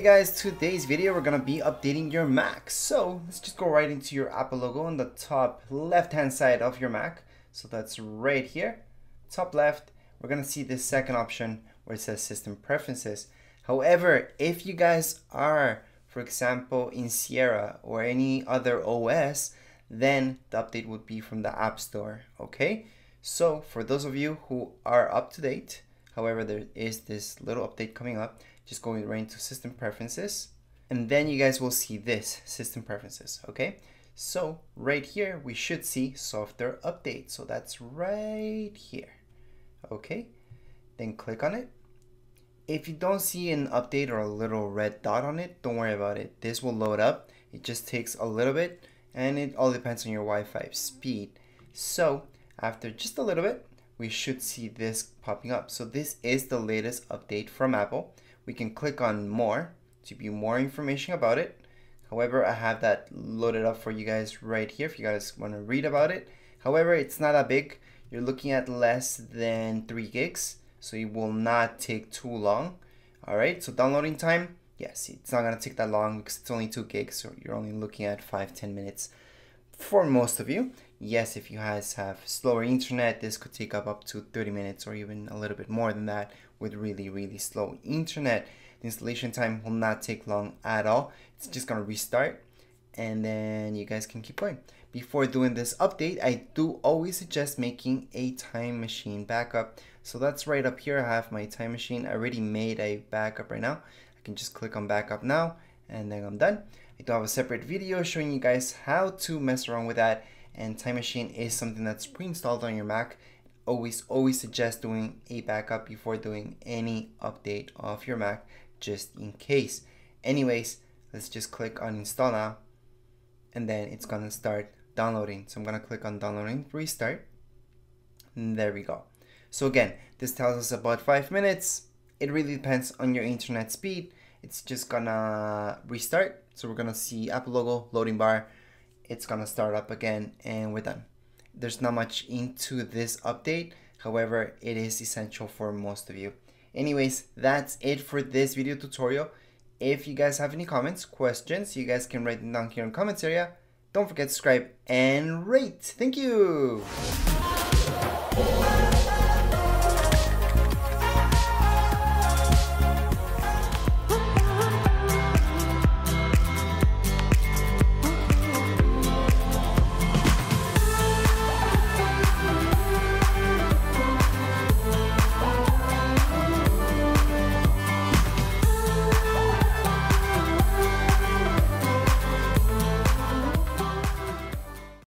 guys, today's video we're gonna be updating your Mac. So let's just go right into your Apple logo on the top left hand side of your Mac. So that's right here, top left. We're gonna see this second option where it says system preferences. However, if you guys are, for example, in Sierra or any other OS, then the update would be from the App Store, okay? So for those of you who are up to date, however, there is this little update coming up, just going right into system preferences. And then you guys will see this system preferences okay? So right here we should see software update. So that's right here okay? Then click on it. If you don't see an update or a little red dot on it don't worry about it. This will load up. It just takes a little bit and it all depends on your Wi-Fi speed. So after just a little bit we should see this popping up so this is the latest update from Apple we can click on more to view more information about it. However, I have that loaded up for you guys right here if you guys want to read about it. However, it's not that big. You're looking at less than 3 gigs, so it will not take too long. Alright, so downloading time, yes, it's not going to take that long because it's only 2 gigs, so you're only looking at 5-10 minutes for most of you. Yes, if you guys have slower internet, this could take up up to 30 minutes or even a little bit more than that with really, really slow internet. The installation time will not take long at all. It's just gonna restart and then you guys can keep going. Before doing this update, I do always suggest making a time machine backup. So that's right up here. I have my time machine. I already made a backup right now. I can just click on backup now and then I'm done. I do have a separate video showing you guys how to mess around with that and Time Machine is something that's pre-installed on your Mac. Always always suggest doing a backup before doing any update of your Mac just in case. Anyways let's just click on install now and then it's gonna start downloading. So I'm gonna click on downloading restart and there we go. So again this tells us about five minutes. It really depends on your internet speed. It's just gonna restart. So we're gonna see Apple logo loading bar it's gonna start up again and we're done there's not much into this update. However, it is essential for most of you. Anyways, that's it for this video tutorial. If you guys have any comments, questions, you guys can write them down here in the comments area. Don't forget to subscribe and rate. Thank you.